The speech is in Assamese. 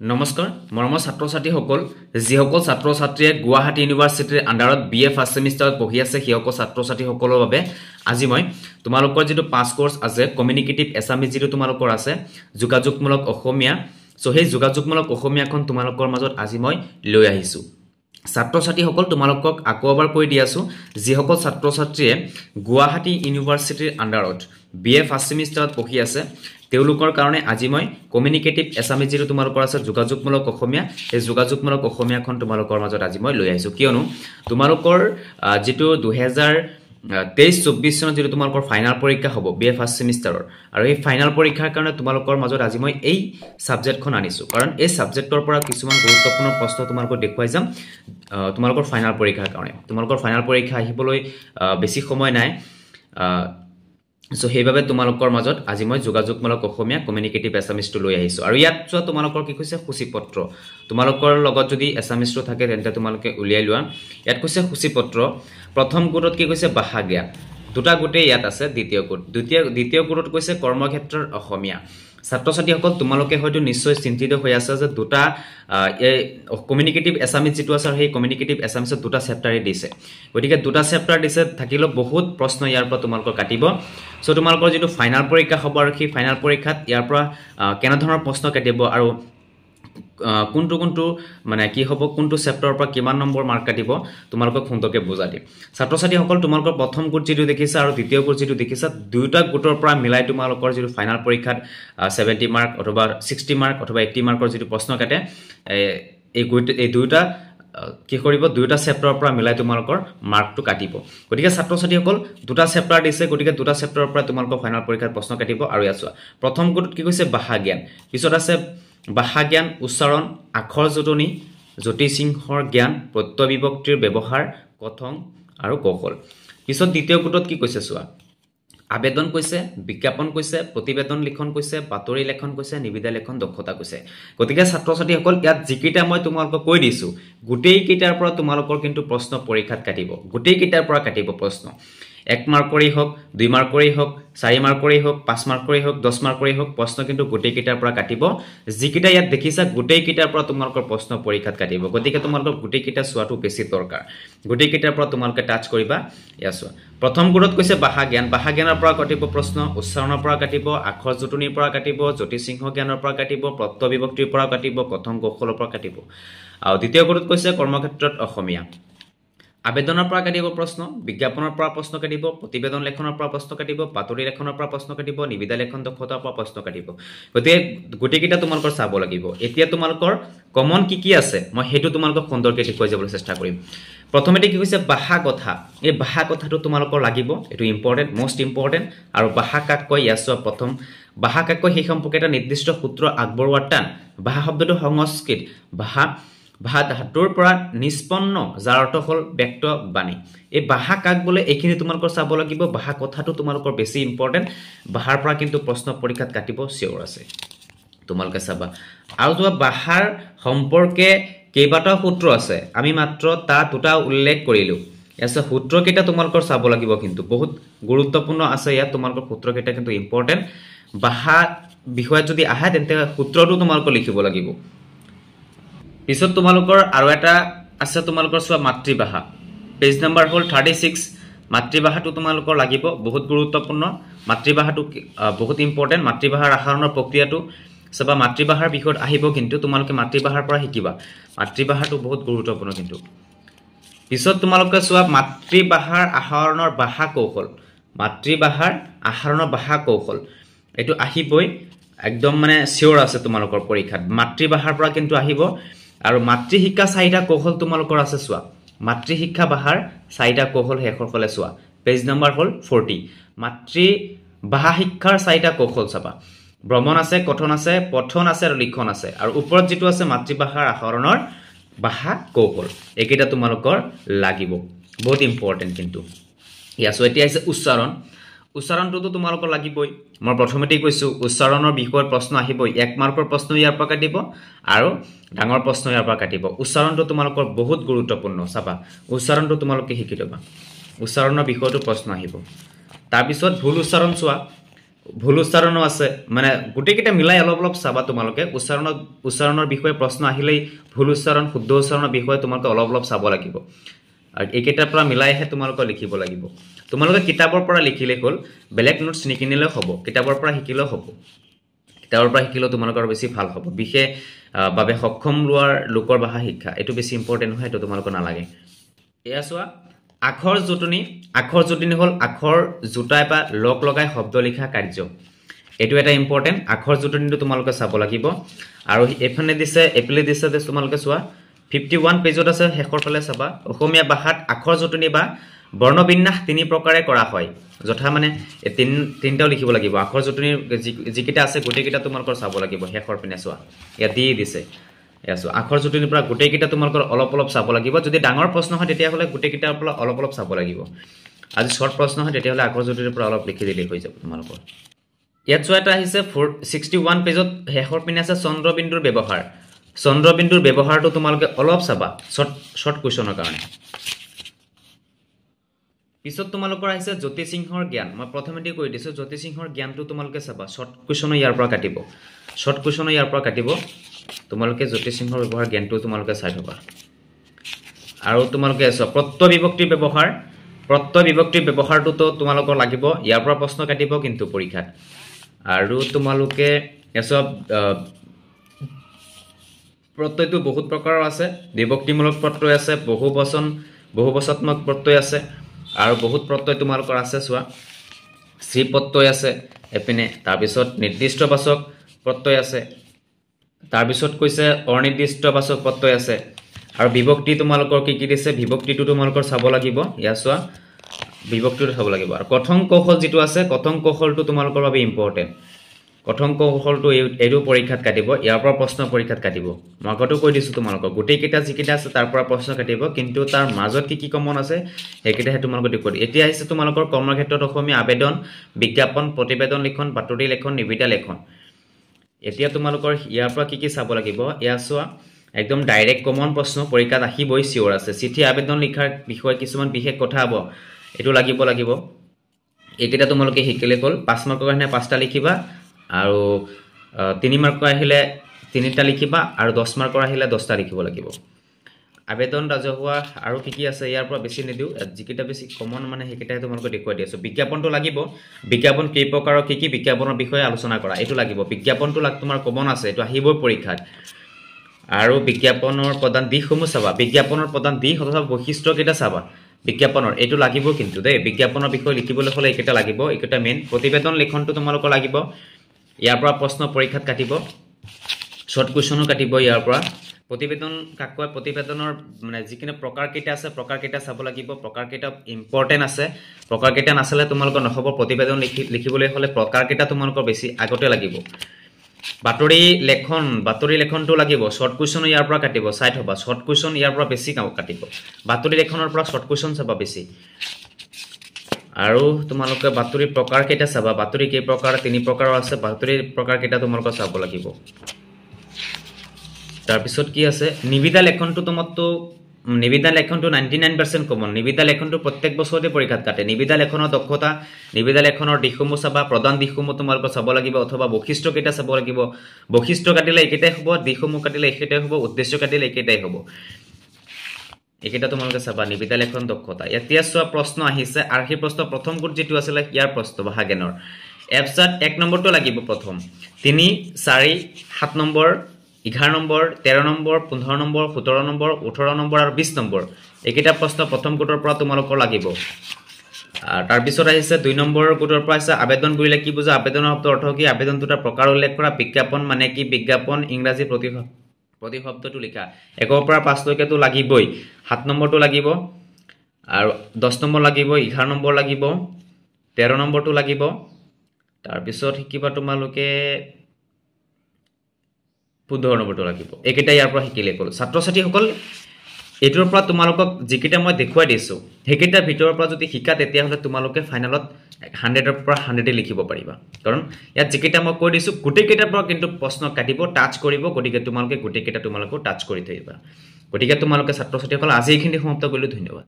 নমস্কাৰ মৰমৰ ছাত্ৰ ছাত্ৰীসকল যিসকল ছাত্ৰ ছাত্ৰীয়ে গুৱাহাটী ইউনিভাৰ্চিটিৰ আণ্ডাৰত বি এ ফাৰ্ষ্ট ছেমিষ্টাৰত পঢ়ি আছে সেইসকল ছাত্ৰ ছাত্ৰীসকলৰ বাবে আজি মই তোমালোকৰ যিটো পাঁচ কৰ্চ আছে কমিউনিকেটিভ এছামিজ যিটো তোমালোকৰ আছে যোগাযোগমূলক অসমীয়া চ' সেই যোগাযোগমূলক অসমীয়াখন তোমালোকৰ মাজত আজি মই লৈ আহিছোঁ। ছাত্ৰ ছাত্ৰীসকল তোমালোকক আকৌ এবাৰ কৈ দি আছোঁ যিসকল ছাত্ৰ ছাত্ৰীয়ে গুৱাহাটী ইউনিভাৰ্চিটিৰ আণ্ডাৰত বি এ ফাৰ্ষ্ট ছেমিষ্টাৰত পঢ়ি আছে তেওঁলোকৰ কাৰণে আজি মই কমিউনিকেটিভ এছামিজ যিটো তোমালোকৰ আছে যোগাযোগমূলক অসমীয়া সেই যোগাযোগমূলক অসমীয়াখন তোমালোকৰ মাজত আজি মই লৈ আহিছোঁ। কিয়নো তোমালোকৰ যিটো দুহেজাৰ তেইছ চৌব্বিছ চনত যিটো তোমালোকৰ ফাইনেল পৰীক্ষা হ'ব বি এ ফাৰ্ষ্ট ছেমিষ্টাৰৰ আৰু এই ফাইনেল পৰীক্ষাৰ কাৰণে তোমালোকৰ মাজত আজি মই এই ছাবজেক্টখন আনিছোঁ। কাৰণ এই ছাবজেক্টৰ পৰা কিছুমান গুৰুত্বপূৰ্ণ প্ৰশ্ন তোমালোকক দেখুৱাই যাম তোমালোকৰ ফাইনেল পৰীক্ষাৰ কাৰণে। তোমালোকৰ ফাইনেল পৰীক্ষা আহিবলৈ বেছি সময় নাই। চ' সেইবাবে তোমালোকৰ মাজত আজি মই যোগাযোগমূলক অসমীয়া কমিউনিকেটিভ এছামিজটো লৈ আহিছোঁ। আৰু ইয়াত চোৱা তোমালোকৰ কি কৈছে? সূচীপত্ৰ। তোমালোকৰ লগত যদি এছামিজটো থাকে তেন্তে তোমালোকে উলিয়াই লোৱা। ইয়াত কৈছে সূচীপত্ৰ। প্ৰথম গোটত কি কৈছে? জ্ঞান দুটা গোটেই ইয়াত আছে দ্বিতীয় গোট দ্বিতীয় দ্বিতীয় গোটত কৈছে কৰ্মক্ষেত্ৰৰ অসমীয়া। ছাত্ৰ ছাত্ৰীসকল তোমালোকে হয়তো নিশ্চয় চিন্তিত হৈ আছে যে দুটা এই কমিউনিকেটিভ এছামিজ যিটো আছে সেই কমিউনিকেটিভ এছামিজত দুটা চেপ্টাৰেই দিছে। গতিকে দুটা চেপ্টাৰ দিছে থাকিলেও বহুত প্ৰশ্ন ইয়াৰ পৰা তোমালোকৰ কাটিব। চ' তোমালোকৰ যিটো ফাইনেল পৰীক্ষা হ'ব আৰু সেই ফাইনেল পৰীক্ষাত ইয়াৰ পৰা কেনেধৰণৰ প্ৰশ্ন কাটিব আৰু কোনটো কোনটো মানে কি হ'ব কোনটো চেপ্টাৰৰ পৰা কিমান নম্বৰ মাৰ্ক কাটিব তোমালোকক সুন্দৰকৈ বুজাই দিম। ছাত্ৰ ছাত্ৰীসকল তোমালোকৰ প্ৰথম গোট যিটো দেখিছা আৰু দ্বিতীয় গোট যিটো দেখিছা দুয়োটা গোটৰ পৰা মিলাই তোমালোকৰ যিটো ফাইনেল পৰীক্ষাত ছেভেণ্টি মাৰ্ক অথবা ছিক্সটি মাৰ্ক অথবা এইট্টি মাৰ্কৰ যিটো প্ৰশ্ন কাটে এই এই দুয়োটা কি কৰিব? দুয়োটা চেপ্টাৰৰ পৰা মিলাই তোমালোকৰ মাৰ্কটো কাটিব। গতিকে ছাত্ৰ ছাত্ৰীসকল দুটা চেপ্টাৰ দিছে গতিকে দুটা চেপ্টাৰৰ পৰা তোমালোকৰ ফাইনেল পৰীক্ষাত প্ৰশ্ন কাটিব আৰু ইয়াত চোৱা। প্ৰথম গোটত কি কৈছে? ভাষা জ্ঞান। পিছত আছে ভাষা জ্ঞান উচ্চাৰণ আখৰ জোটনি জ্যোতিষিংহৰ জ্ঞান প্ৰত্যয় বিভক্তিৰ ব্যৱহাৰ কথন আৰু কৌশল। পিছত দ্বিতীয় গোটত কি কৈছে? চোৱা। আবেদন কৈছে বিজ্ঞাপন কৈছে প্ৰতিবেদন লিখন কৈছে বাতৰি লেখন কৈছে নিবিদা লেখন দক্ষতা কৈছে। গতিকে ছাত্ৰ ছাত্ৰীসকল ইয়াত যিকেইটা মই তোমালোকক কৈ দিছোঁ গোটেইকেইটাৰ পৰা তোমালোকৰ কিন্তু প্ৰশ্ন পৰীক্ষাত কাটিব গোটেইকেইটাৰ পৰা কাটিব প্ৰশ্ন। এক মাৰ্কৰেই হওক দুই মাৰ্কৰেই হওক চাৰি মাৰ্কৰেই হওক পাঁচ মাৰ্কৰেই হওক দহ মাৰ্কৰেই হওক প্ৰশ্ন কিন্তু গোটেইকেইটাৰ পৰা কাটিব। যিকেইটা ইয়াত দেখিছা গোটেইকেইটাৰ পৰা তোমালোকৰ প্ৰশ্ন পৰীক্ষাত কাটিব। গতিকে তোমালোকৰ গোটেইকেইটা চোৱাটো বেছি দৰকাৰ। গোটেইকেইটাৰ পৰা তোমালোকে টাচ কৰিবা। এয়া চোৱা। প্ৰথম গোটত কৈছে ভাষা জ্ঞান। ভাষা জ্ঞানৰ পৰা কাটিব প্ৰশ্ন উচ্চাৰণৰ পৰা কাটিব আখৰ জোটনিৰ পৰা কাটিব জ্যোতিষিংহ জ্ঞানৰ পৰা কাটিব প্ৰত্য বিভক্তিৰ পৰা কাটিব কথন কৌশলৰ পৰা কাটিব। আৰু দ্বিতীয় গোটত কৈছে কৰ্মক্ষেত্ৰত অসমীয়া। আবেদনৰ পৰা কাটিব প্ৰশ্ন বিজ্ঞাপনৰ পৰা প্ৰশ্ন কাটিব প্ৰতিবেদন লেখনৰ পৰা প্ৰশ্ন কাটিব বাতৰি লেখনৰ পৰা প্ৰশ্ন কাটিব নিবিদা লেখন দক্ষতাৰ পৰা প্ৰশ্ন কাটিব। গতিকে গোটেইকেইটা তোমালোকৰ চাব লাগিব। এতিয়া তোমালোকৰ কমন কি কি আছে মই সেইটো তোমালোকক সুন্দৰকৈ দেখুৱাই যাবলৈ চেষ্টা কৰিম। প্ৰথমতে কি কৈছে ভাষা কথা। এই ভাষা কথাটো তোমালোকৰ লাগিব এইটো ইম্পৰ্টেণ্ট মষ্ট ইম্পৰ্টেণ্ট আৰু ভাষা কাক কয় ইয়াৰ চোৱা প্ৰথম। ভাষা কাক কয় সেই সম্পৰ্কে এটা নিৰ্দিষ্ট সূত্ৰ আগবঢ়োৱাৰ টান। ভাষা শব্দটো সংস্কৃত। ভাষা ভাষা ধাতুৰ পৰা নিষ্পন্ন যাৰ অৰ্থ হ'ল ব্যক্ত বাণী। এই ভাষা কাক বোলে এইখিনি তোমালোকৰ চাব লাগিব। ভাষা কথাটো তোমালোকৰ বেছি ইম্পৰ্টেণ্ট ভাষাৰ পৰা কিন্তু প্ৰশ্ন পৰীক্ষাত কাটিব চিয়ৰ আছে। তোমালোকে চাবা। আৰু যোৱা ভাষাৰ সম্পৰ্কে কেইবাটাও সূত্ৰ আছে। আমি মাত্ৰ তাত দুটা উল্লেখ কৰিলোঁ। ইয়াত সূত্ৰকেইটা তোমালোকৰ চাব লাগিব কিন্তু। বহুত গুৰুত্বপূৰ্ণ আছে ইয়াত। তোমালোকৰ সূত্ৰকেইটা কিন্তু ইম্পৰ্টেণ্ট ভাষা বিষয়ত যদি আহে তেন্তে সূত্ৰটো তোমালোকৰ লিখিব লাগিব। পিছত তোমালোকৰ আৰু এটা আছে তোমালোকৰ চোৱা মাতৃভাষা। পেজ নাম্বাৰ হ'ল থাৰ্টি ছিক্স মাতৃভাষাটো তোমালোকৰ লাগিব বহুত গুৰুত্বপূৰ্ণ। মাতৃভাষাটো বহুত ইম্পৰ্টেণ্ট মাতৃভাষাৰ আহৰণৰ প্ৰক্ৰিয়াটো চাবা মাতৃভাষাৰ বিষয়ত আহিব কিন্তু তোমালোকে মাতৃভাষাৰ পৰা শিকিবা। মাতৃভাষাটো বহুত গুৰুত্বপূৰ্ণ কিন্তু। পিছত তোমালোকে চোৱা মাতৃভাষাৰ আহৰণৰ ভাষা কৌশল। মাতৃভাষাৰ আহৰণৰ ভাষা কৌশল। এইটো আহিবই একদম মানে চিয়'ৰ আছে তোমালোকৰ পৰীক্ষাত। মাতৃভাষাৰ পৰা কিন্তু আহিব। আৰু মাতৃশিক্ষা চাৰিটা কৌশল তোমালোকৰ আছে চোৱা। মাতৃশিক্ষা ভাষাৰ চাৰিটা কৌশল শেষৰ ফালে চোৱা। পেজ নম্বৰ হ'ল ফৰ্টি মাতৃ ভাষা শিক্ষাৰ চাৰিটা কৌশল চাবা। ভ্ৰমণ আছে কথন আছে পঠন আছে আৰু লিখন আছে। আৰু ওপৰত যিটো আছে মাতৃভাষাৰ আহৰণৰ ভাষা কৌশল। এইকেইটা তোমালোকৰ লাগিব। বহুত ইম্পৰ্টেণ্ট কিন্তু। ইয়াছ এতিয়া আহিছে উচ্চাৰণ। উচ্চাৰণটোতো তোমালোকৰ লাগিবই। মই প্ৰথমতেই কৈছোঁ উচ্চাৰণৰ বিষয়ত প্ৰশ্ন আহিবই। এক মাৰ্কৰ প্ৰশ্ন ইয়াৰ পৰা কাটিব আৰু ডাঙৰ প্ৰশ্ন ইয়াৰ পৰা কাটিব। উচ্চাৰণটো তোমালোকৰ বহুত গুৰুত্বপূৰ্ণ চাবা। উচ্চাৰণটো তোমালোকে শিকি ল'বা। উচ্চাৰণৰ বিষয়টো প্ৰশ্ন আহিব। তাৰপিছত ভুল উচ্চাৰণ চোৱা। ভুল উচ্চাৰণো আছে। মানে গোটেইকেইটা মিলাই অলপ অলপ চাবা তোমালোকে। উচ্চাৰণৰ উচ্চাৰণৰ বিষয়ে প্ৰশ্ন আহিলেই ভুল উচ্চাৰণ শুদ্ধ উচ্চাৰণৰ বিষয়ে তোমালোকে অলপ অলপ চাব লাগিব। আৰু এইকেইটাৰ পৰা মিলাইহে তোমালোকে লিখিব লাগিব। তোমালোকে কিতাপৰ পৰা লিখিলে হ'ল বেলেগ নোটছ নিকিনিলেও হ'ব কিতাপৰ পৰা শিকিলেও হ'ব। কিতাপৰ পৰা শিকিলেও তোমালোকৰ বেছি ভাল হ'ব। বিশেষ বাবে সক্ষম লোৱাৰ লোকৰ ভাষা শিক্ষা এইটো বেছি ইম্পৰ্টেণ্ট হয় এইটো তোমালোকৰ নালাগে। এয়া চোৱা আখৰ জোটনি আখৰ জোটনি হ'ল আখৰ জোটাই বা লগ লগাই শব্দ লিখা কাৰ্য। এইটো এটা ইম্পৰ্টেণ্ট আখৰ জোটনিটো তোমালোকে চাব লাগিব। আৰু এইফালে দিছে এইফালে দিছে তোমালোকে চোৱা ফিফটি ওৱান পেজত আছে শেষৰ ফালে চাবা অসমীয়া ভাষাত আখৰ জোটনি বা বৰ্ণবিন্যাস তিনি প্ৰকাৰে কৰা হয়। যথা মানে তিন তিনিটাও লিখিব লাগিব। আখৰ জোটনিৰ যিকেইটা আছে গোটেইকেইটা তোমালোকৰ চাব লাগিব। শেষৰ পিনে চোৱা। ইয়াত দি দিছে। এয়া চোৱা। আখৰ জোটনিৰ পৰা গোটেইকেইটা তোমালোকৰ অলপ অলপ চাব লাগিব। যদি ডাঙৰ প্ৰশ্ন হয় তেতিয়াহ'লে গোটেইকেইটাৰ পৰা অলপ অলপ চাব লাগিব। আজি শ্বৰ্ট প্ৰশ্ন হয় তেতিয়াহ'লে আখৰ জোটনিৰ পৰা অলপ লিখি দিলেই হৈ যাব তোমালোকৰ। ইয়াত চোৱা এটা আহিছে ফ'ৰ ছিক্সটি ওৱান পেজত শেষৰ পিনে আছে চন্দ্ৰবিন্দুৰ ব্যৱহাৰ। চন্দ্ৰবিন্দুৰ ব্যৱহাৰটো তোমালোকে অলপ চাবা শ্বৰ্ট শ্বৰ্ট কুৱেশ্যনৰ কাৰণে। পিছত তোমালোকৰ আহিছে জ্যোতিষিংহৰ জ্ঞান। মই প্ৰথমতে কৈ দিছোঁ জ্যোতিষিংহৰ জ্ঞানটো তোমালোকে চাবা। শ্বৰ্ট কুৱেশ্যনো ইয়াৰ পৰা কাটিব। শ্বৰ্ট কুৱেশ্যনো ইয়াৰ পৰা কাটিব। তোমালোকে জ্যোতিষিংহৰ ব্যৱহাৰ জ্ঞানটো তোমালোকে চাই থবা। আৰু তোমালোকে চোৱা প্ৰত্যয় বিভক্তিৰ ব্যৱহাৰ। প্ৰত্যয় বিভক্তিৰ ব্যৱহাৰটোতো তোমালোকৰ লাগিব। ইয়াৰ পৰা প্ৰশ্ন কাটিব কিন্তু পৰীক্ষাত। আৰু তোমালোকে এচব প্ৰত্যয়টো বহুত প্ৰকাৰৰ আছে। বিভক্তিমূলক প্ৰত্যয় আছে বহু বচন বহু বচনাত্মক প্ৰত্যয় আছে। আৰু বহুত প্ৰত্যয় তোমালোকৰ আছে চোৱা। শ্ৰী প্ৰত্যয় আছে এপিনে তাৰপিছত নিৰ্দিষ্টবাচক প্ৰত্যয় আছে। তাৰপিছত কৈছে অনিৰ্দিষ্টবাচক প্ৰত্যয় আছে। আৰু বিভক্তি তোমালোকৰ কি কি দিছে? বিভক্তিটো তোমালোকৰ চাব লাগিব। ইয়াৰ চোৱা বিভক্তিটো চাব লাগিব। আৰু কথন কৌশল যিটো আছে কথন কৌশলটো তোমালোকৰ বাবে ইম্পৰ্টেণ্ট কথন কৌশলটো এই এইটো পৰীক্ষাত কাটিব ইয়াৰ পৰা প্ৰশ্ন পৰীক্ষাত কাটিব। মই আগতো কৈ দিছোঁ তোমালোকক গোটেইকেইটা যিকেইটা আছে তাৰ পৰা প্ৰশ্ন কাটিব কিন্তু তাৰ মাজত কি কি কমন আছে সেইকেইটাহে তোমালোকক দিম। এতিয়া আহিছে তোমালোকৰ কৰ্মক্ষেত্ৰত অসমীয়া আবেদন বিজ্ঞাপন প্ৰতিবেদন লিখন বাতৰি লেখন নিবিদা লেখন। এতিয়া তোমালোকৰ ইয়াৰ পৰা কি কি চাব লাগিব? এয়া চোৱা একদম ডাইৰেক্ট কমন প্ৰশ্ন পৰীক্ষাত আহিবই চিয়ৰ আছে। চিঠি আবেদন লিখাৰ বিষয়ে কিছুমান বিশেষ কথা হ'ব এইটো লাগিব লাগিব। এইকেইটা তোমালোকে শিকিলে হ'ল। পাঁচ মাৰ্কৰ কাৰণে পাঁচটা লিখিবা আৰু তিনি মাৰ্কৰ আহিলে তিনিটা লিখিবা আৰু দহ মাৰ্কৰ আহিলে দহটা লিখিব লাগিব। আবেদন ৰাজহুৱা আৰু কি কি আছে ইয়াৰ পৰা বেছি নিদিওঁ। যিকেইটা বেছি কমন মানে সেইকেইটাই তোমালোকে দেখুৱাই দি আছোঁ। বিজ্ঞাপনটো লাগিব। বিজ্ঞাপন কেই প্ৰকাৰৰ কি কি বিজ্ঞাপনৰ বিষয়ে আলোচনা কৰা এইটো লাগিব। বিজ্ঞাপনটো লাগ তোমাৰ কমন আছে এইটো আহিবই পৰীক্ষাত। আৰু বিজ্ঞাপনৰ প্ৰধান দিশসমূহ চাবা। বিজ্ঞাপনৰ প্ৰধান দিশ অথবা বৈশিষ্ট্যকেইটা চাবা। বিজ্ঞাপনৰ এইটো লাগিব কিন্তু দেই। বিজ্ঞাপনৰ বিষয়ে লিখিবলৈ হ'লে এইকেইটা লাগিব এইকেইটা মেইন প্ৰতিবেদন লিখনটো তোমালোকৰ লাগিব। ইয়াৰ পৰা প্ৰশ্ন পৰীক্ষাত কাটিব। শ্বৰ্ট কুৱেশ্যনো কাটিব ইয়াৰ পৰা। প্ৰতিবেদন কাক কয় প্ৰতিবেদনৰ মানে যিখিনি প্ৰকাৰকেইটা আছে প্ৰকাৰকেইটা চাব লাগিব। প্ৰকাৰকেইটা ইম্পৰ্টেণ্ট আছে। প্ৰকাৰকেইটা নাচালে তোমালোকৰ নহ'ব। প্ৰতিবেদন লিখি লিখিবলৈ হ'লে প্ৰকাৰকেইটা তোমালোকৰ বেছি আগতে লাগিব। বাতৰি লেখন বাতৰি লেখনটো লাগিব। শ্বৰ্ট কুৱেশ্যন ইয়াৰ পৰা কাটিব। চাই থবা। শ্বৰ্ট কুৱেশ্যন ইয়াৰ পৰা বেছি কাটিব। বাতৰি লেখনৰ পৰা শ্বৰ্ট কুৱেশ্যন চাবা বেছি। আৰু তোমালোকে বাতৰিৰ প্ৰকাৰ কেইটা চাবা? বাতৰি কেই প্ৰকাৰ তিনি প্ৰকাৰৰ আছে। বাতৰিৰ প্ৰকাৰ কেইটা তোমালোকে চাব লাগিব। তাৰপিছত কি আছে? নিবিদা লেখনটো তোমাৰতো নিবিদা লেখনটো নাইণ্টি নাইন পাৰ্চেণ্ট কমন নিবিদা লেখনটো প্ৰত্যেক বছৰতে পৰীক্ষাত কাটে। নিবিদা লেখনৰ দক্ষতা নিবিদা লেখনৰ দিশসমূহ চাবা প্ৰধান দিশসমূহ তোমালোকে চাব লাগিব অথবা বৈশিষ্ট্য কেইটা চাব লাগিব। বৈশিষ্ট্য কাটিলে এইকেইটাই হ'ব দিশসমূহ কাটিলে এইকেইটাই হ'ব উদ্দেশ্য কাটিলে এইকেইটাই হ'ব। এইকেইটা তোমালোকে চাবা নিবিদা লেখন দক্ষতা। এতিয়া চোৱা প্ৰশ্ন আহিছে আৰ্হি প্ৰশ্ন প্ৰথম গোট যিটো আছিলে ইয়াৰ প্ৰশ্ন ভাষা জ্ঞানৰ এপচাত এক নম্বৰটো লাগিব প্ৰথম। তিনি চাৰি সাত নম্বৰ এঘাৰ নম্বৰ তেৰ নম্বৰ পোন্ধৰ নম্বৰ সোতৰ নম্বৰ ওঠৰ নম্বৰ আৰু বিছ নম্বৰ। এইকেইটা প্ৰশ্ন প্ৰথম গোটৰ পৰা তোমালোকৰ লাগিব। আৰু তাৰপিছত আহিছে দুই নম্বৰ গোটৰ পৰা আহিছে আবেদন বুলিলে কি বুজা? আবেদনৰ শব্দৰ অৰ্থ কি? আবেদন দুটা প্ৰকাৰ উল্লেখ কৰা। বিজ্ঞাপন মানে কি? বিজ্ঞাপন ইংৰাজী প্ৰতি প্ৰতি শব্দটো লিখা। একৰ পৰা পাঁচলৈকেতো লাগিবই। সাত নম্বৰটো লাগিব আৰু দহ নম্বৰ লাগিব এঘাৰ নম্বৰ লাগিব তেৰ নম্বৰটো লাগিব। তাৰপিছত শিকিবা তোমালোকে পোন্ধৰ নম্বৰটো লাগিব। এইকেইটা ইয়াৰ পৰা শিকিলে গ'ল ছাত্ৰ ছাত্ৰীসকল এইটোৰ পৰা তোমালোকক যিকেইটা মই দেখুৱাই দিছোঁ সেইকেইটাৰ ভিতৰৰ পৰা যদি শিকা তেতিয়াহ'লে তোমালোকে ফাইনেলত হাণ্ড্ৰেডৰ পৰা হাণ্ড্ৰেডে লিখিব পাৰিবা। কাৰণ ইয়াত যিকেইটা মই কৈ দিছোঁ গোটেইকেইটাৰ পৰা কিন্তু প্ৰশ্ন কাটিব টাচ কৰিব গতিকে তোমালোকে গোটেইকেইটা তোমালোকেও টাচ কৰি থৈ দিবা গতিকে তোমালোকে ছাত্ৰ ছাত্ৰীসকল আজি এইখিনি সমাপ্ত কৰিলোঁ ধন্যবাদ।